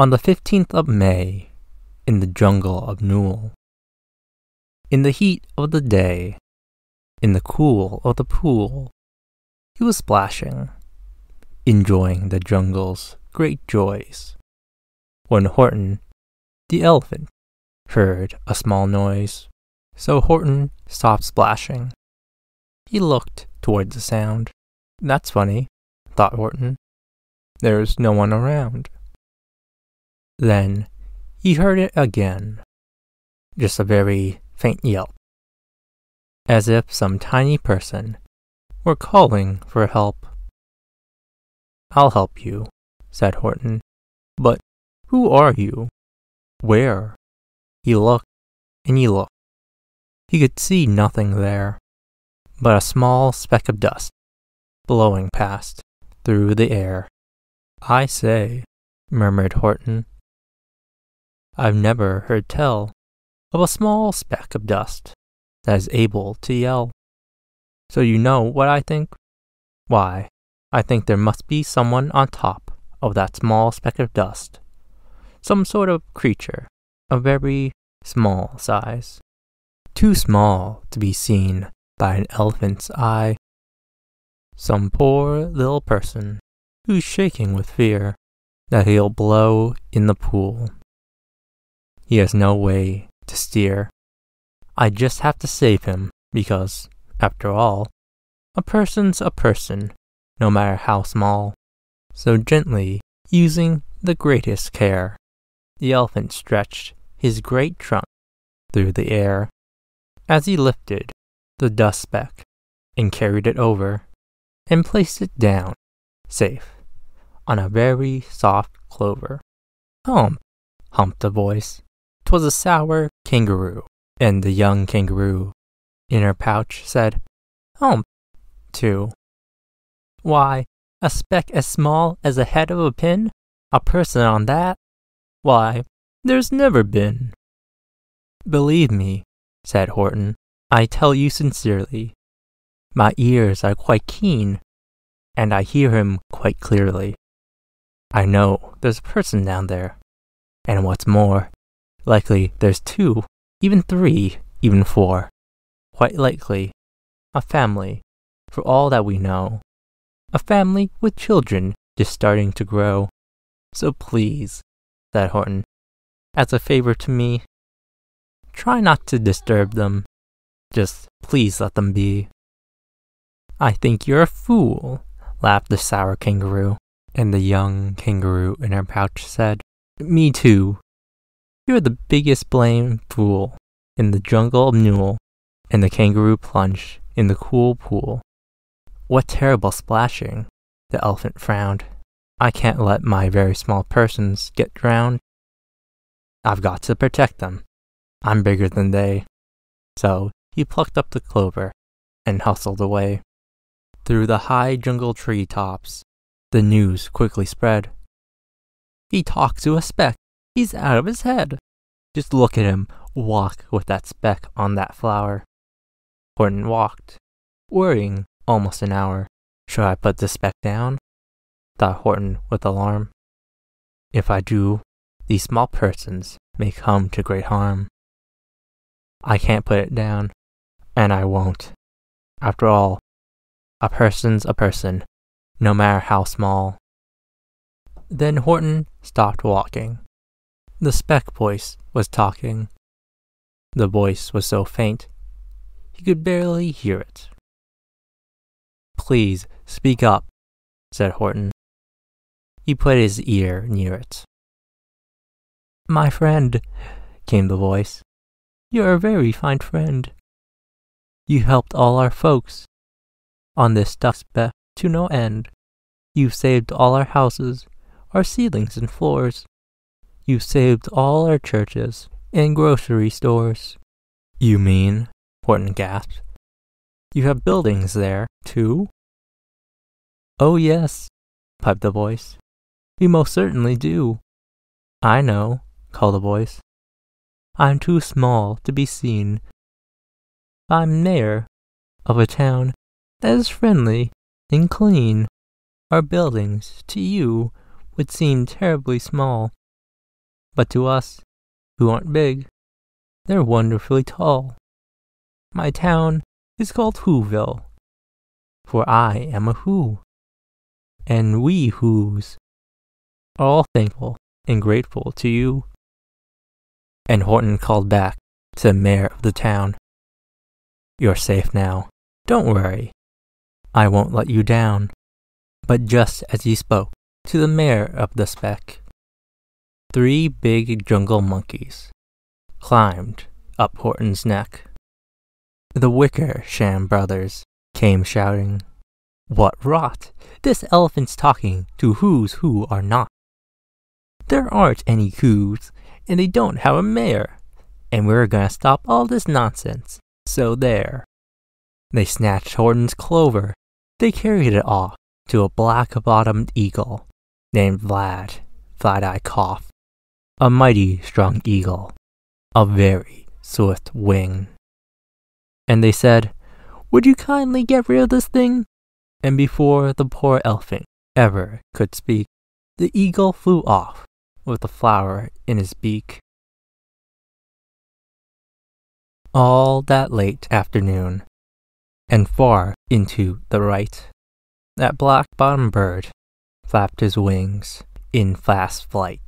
On the 15th of May, in the jungle of Nool, in the heat of the day, in the cool of the pool, he was splashing, enjoying the jungle's great joys, when Horton, the elephant, heard a small noise. So Horton stopped splashing. He looked toward the sound. That's funny, thought Horton. There's no one around. Then he heard it again, just a very faint yelp, as if some tiny person were calling for help. I'll help you, said Horton. But who are you? Where? He looked and he looked. He could see nothing there but a small speck of dust blowing past through the air. I say, murmured Horton, I've never heard tell of a small speck of dust that is able to yell. So you know what I think? Why, I think there must be someone on top of that small speck of dust. Some sort of creature, a very small size. Too small to be seen by an elephant's eye. Some poor little person who's shaking with fear that he'll blow in the pool. He has no way to steer. I just have to save him because, after all, a person's a person, no matter how small. So gently, using the greatest care, the elephant stretched his great trunk through the air as he lifted the dust speck and carried it over and placed it down, safe, on a very soft clover. Hump, humped a voice. 'Twas a sour kangaroo, and the young kangaroo in her pouch said, Hump, too. Why, a speck as small as the head of a pin? A person on that? Why, there's never been. Believe me, said Horton, I tell you sincerely. My ears are quite keen, and I hear him quite clearly. I know there's a person down there, and what's more, Likely there's two, even three, even four. Quite likely a family, for all that we know. A family with children just starting to grow. So please, said Horton, as a favor to me, try not to disturb them. Just please let them be. I think you're a fool, laughed the sour kangaroo. And the young kangaroo in her pouch said, Me too, you're the biggest blame fool in the jungle of Nool, and the kangaroo plunged in the cool pool. What terrible splashing! The elephant frowned. I can't let my very small persons get drowned. I've got to protect them. I'm bigger than they. So he plucked up the clover and hustled away. Through the high jungle tree tops, the news quickly spread. He talked to a speck, He's out of his head. Just look at him walk with that speck on that flower. Horton walked, worrying almost an hour. Should I put the speck down? thought Horton with alarm. If I do, these small persons may come to great harm. I can't put it down, and I won't. After all, a person's a person, no matter how small. Then Horton stopped walking the speck voice was talking. The voice was so faint, he could barely hear it. Please speak up, said Horton. He put his ear near it. My friend, came the voice, you're a very fine friend. You helped all our folks on this dust speck to no end. You've saved all our houses, our ceilings and floors. You saved all our churches and grocery stores. You mean? Horton gasped. You have buildings there, too? Oh, yes, piped the voice. We most certainly do. I know, called the voice. I'm too small to be seen. I'm mayor of a town that is friendly and clean. Our buildings, to you, would seem terribly small but to us, who aren't big, they're wonderfully tall. My town is called Whoville, for I am a Who, and we Whos are all thankful and grateful to you. And Horton called back to the mayor of the town. You're safe now. Don't worry. I won't let you down. But just as he spoke to the mayor of the speck, three big jungle monkeys climbed up Horton's neck. The Wickersham brothers came shouting, What rot! This elephant's talking to Whos who are not. There aren't any Whos, and they don't have a mayor, and we're gonna stop all this nonsense, so there. They snatched Horton's clover. They carried it off to a black-bottomed eagle named Vlad, Vladikoff, a mighty strong eagle, a very swift wing. And they said, Would you kindly get rid of this thing? And before the poor elephant ever could speak, the eagle flew off with the flower in his beak. All that late afternoon, and far into the right, that black bottomed bird flapped his wings in fast flight,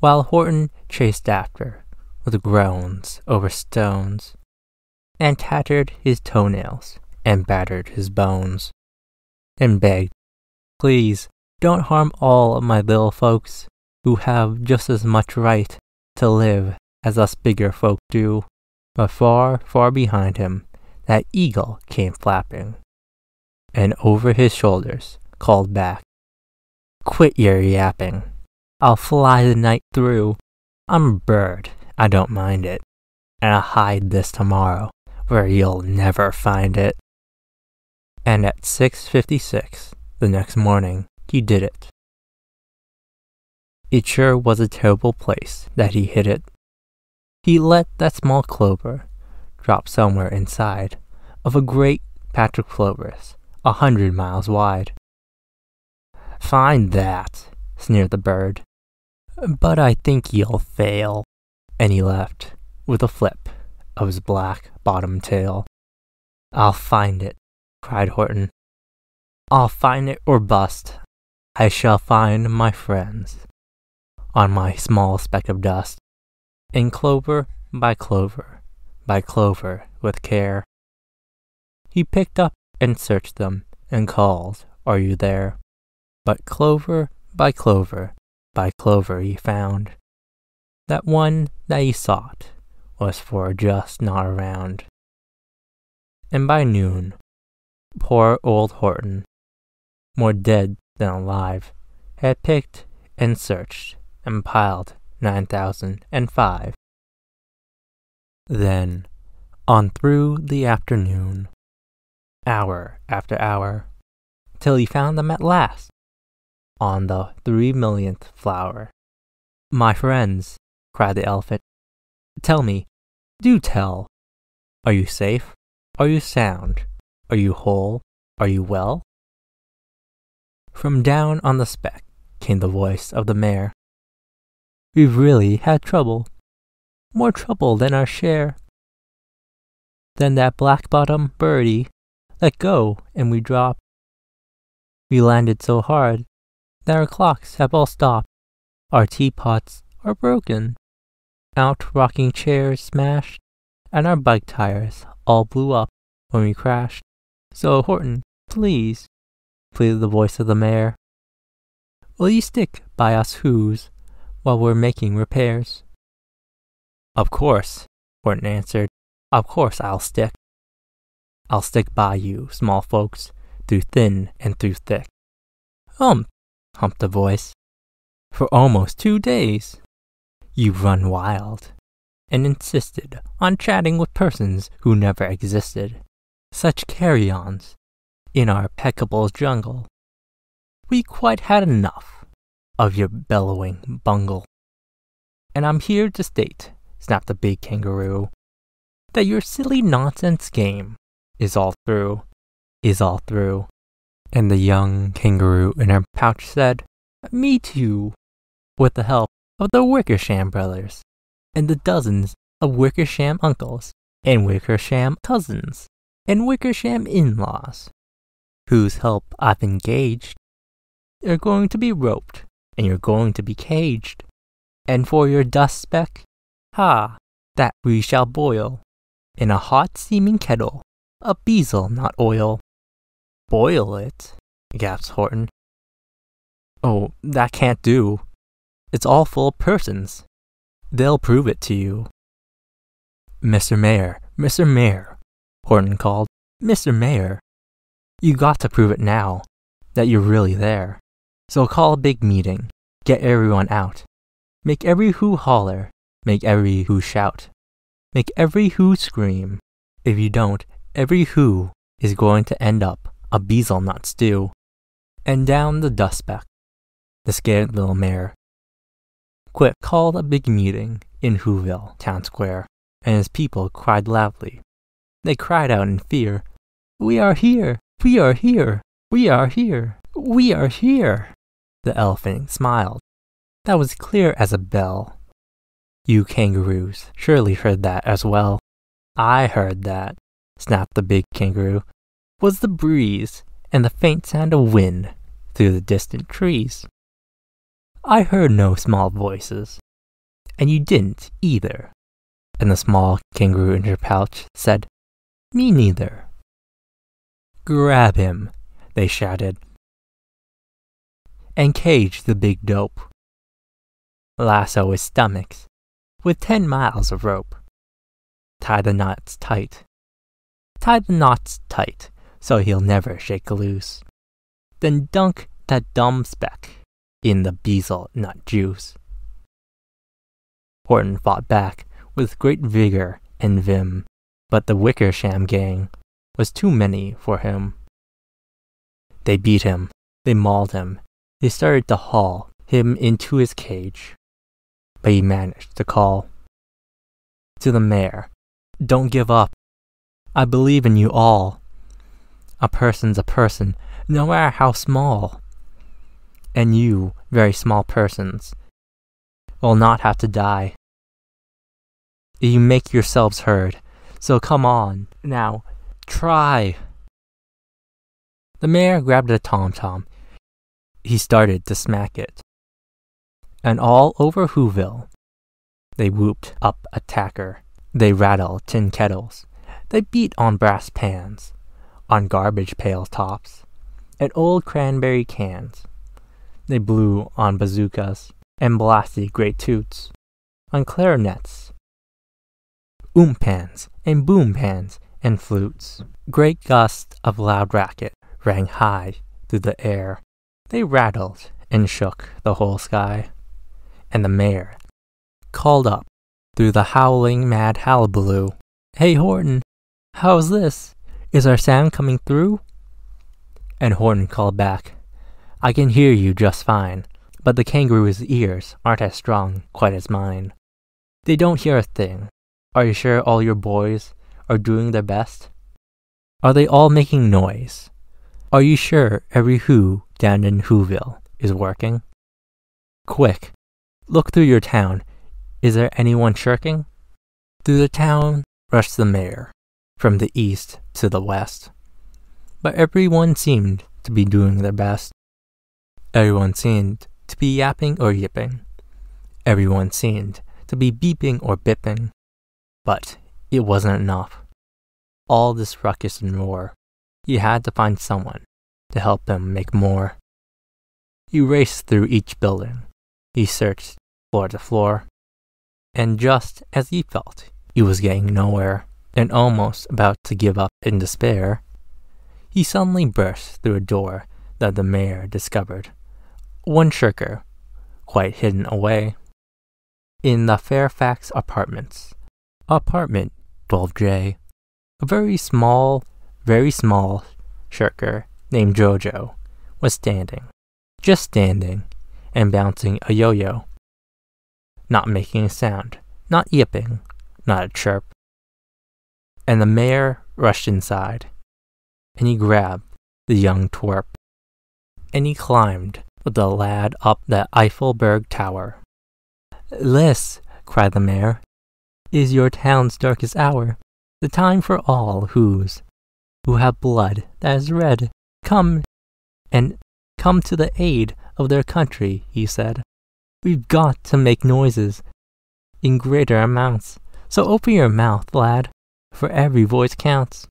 while Horton chased after with groans over stones, and tattered his toenails and battered his bones, and begged, Please don't harm all of my little folks who have just as much right to live as us bigger folk do. But far, far behind him, that eagle came flapping, and over his shoulders called back, Quit your yapping. I'll fly the night through. I'm a bird, I don't mind it, and I'll hide this tomorrow where you'll never find it. And at 6.56 the next morning, he did it. It sure was a terrible place that he hid it. He let that small clover drop somewhere inside of a great patch of clovers a hundred miles wide. Find that, sneered the bird. But I think you'll fail. And he left with a flip of his black bottom tail. I'll find it, cried Horton. I'll find it or bust. I shall find my friends on my small speck of dust, in clover by clover by clover with care. He picked up and searched them and called, Are you there? But clover by clover by clover he found that one that he sought was for just not around. And by noon, poor old Horton, more dead than alive, had picked and searched and piled 9005. Then, on through the afternoon, hour after hour, till he found them at last, on the three millionth flower. My friends, cried the elephant, tell me, do tell, are you safe? Are you sound? Are you whole? Are you well? From down on the speck came the voice of the mayor. We've really had trouble. More trouble than our share. Then that black bottom birdie let go and we dropped. We landed so hard our clocks have all stopped. Our teapots are broken. Out rocking chairs smashed, and our bike tires all blew up when we crashed. So, Horton, please, pleaded the voice of the mayor, will you stick by us Whos while we're making repairs. Of course, Horton answered. Of course I'll stick. I'll stick by you, small folks, through thin and through thick. Hump, humped the voice. For almost two days. You've run wild, and insisted on chatting with persons who never existed. Such carry-ons in our peccable jungle. We quite had enough of your bellowing bungle. And I'm here to state, snapped the big kangaroo, that your silly nonsense game is all through, is all through. And the young kangaroo in her pouch said, Me too, with the help of the Wickersham brothers, and the dozens of Wickersham uncles, and Wickersham cousins, and Wickersham in laws, whose help I've engaged. You're going to be roped, and you're going to be caged. And for your dust speck, ha, that we shall boil in a hot steaming kettle of Beezle, not oil. Boil it, gasped Horton. Oh, that can't do. It's all full of persons. They'll prove it to you. Mr. Mayor, Mr. Mayor, Horton called. Mr. Mayor, you got to prove it now that you're really there. So call a big meeting, get everyone out. Make every who holler, make every who shout. Make every who scream. If you don't, every who is going to end up a Beezle nut stew. And down the dustback, the scared little mare. Quick called a big meeting in Whoville town square, and his people cried loudly. They cried out in fear, We are here! We are here! We are here! We are here! The elephant smiled. That was clear as a bell. You kangaroos surely heard that as well. I heard that, snapped the big kangaroo. Was the breeze and the faint sound of wind through the distant trees. I heard no small voices, and you didn't either. And the small kangaroo in her pouch said, Me neither. Grab him, they shouted, and cage the big dope. Lasso his stomachs with ten miles of rope. Tie the knots tight. Tie the knots tight so he'll never shake loose. Then dunk that dumb speck in the Beezle nut juice. Horton fought back with great vigor and vim, but the Wickersham gang was too many for him. They beat him, they mauled him, they started to haul him into his cage but he managed to call. To the mayor, don't give up. I believe in you all. A person's a person, no matter how small. And you, very small persons, will not have to die. You make yourselves heard, so come on, now, try. The mayor grabbed a tom tom. He started to smack it and all over Whoville. They whooped up attacker. They rattled tin kettles. They beat on brass pans, on garbage pail tops, and old cranberry cans. They blew on bazookas and blasted great toots, on clarinets, oompans and boom pans and flutes. Great gusts of loud racket rang high through the air. They rattled and shook the whole sky and the mayor called up through the howling mad hullabaloo. Hey Horton, how's this? Is our sound coming through? And Horton called back, I can hear you just fine, but the kangaroo's ears aren't as strong quite as mine. They don't hear a thing. Are you sure all your boys are doing their best? Are they all making noise? Are you sure every who down in Whoville is working? Quick, Look through your town. Is there anyone shirking? Through the town rushed the mayor, from the east to the west. But everyone seemed to be doing their best. Everyone seemed to be yapping or yipping. Everyone seemed to be beeping or bipping. But it wasn't enough. All this ruckus and roar, he had to find someone to help him make more. He raced through each building, he searched floor to floor, and just as he felt he was getting nowhere and almost about to give up in despair, he suddenly burst through a door that the mayor discovered. One shirker, quite hidden away. In the Fairfax Apartments, apartment 12J, a very small, very small shirker named Jojo was standing, just standing, and bouncing a yo yo. Not making a sound, not yipping, not a chirp. And the mayor rushed inside, and he grabbed the young twerp, and he climbed with the lad up the Eiffelberg Tower. This, cried the mayor, is your town's darkest hour, the time for all Whos who have blood that is red come and come to the aid of their country, he said. We've got to make noises in greater amounts, so open your mouth, lad, for every voice counts.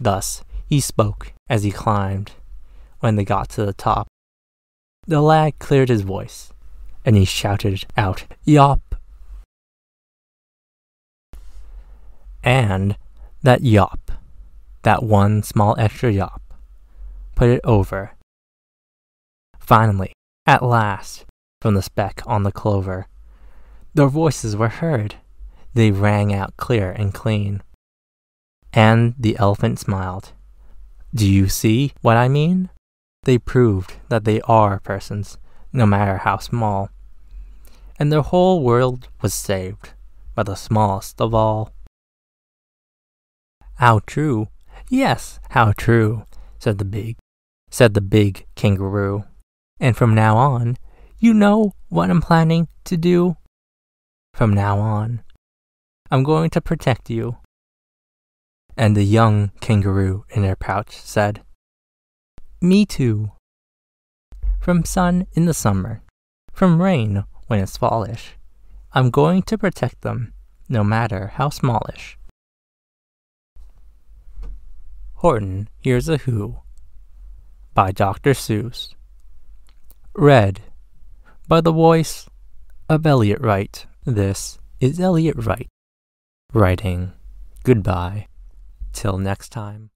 Thus he spoke as he climbed. When they got to the top, the lad cleared his voice, and he shouted out, Yop! And that yop, that one small extra yop, put it over. Finally, at last, from the speck on the clover, their voices were heard. They rang out clear and clean. And the elephant smiled. Do you see what I mean? They proved that they are persons, no matter how small. And their whole world was saved by the smallest of all. How true. Yes, how true, said the big said the big kangaroo. And from now on, you know what I'm planning to do? From now on, I'm going to protect you. And the young kangaroo in her pouch said, Me too. From sun in the summer, from rain when it's fallish, I'm going to protect them, no matter how smallish. Horton Hears a Who by Dr. Seuss. Read by the voice of Eliot Rite. This is Eliot Rite writing goodbye till next time.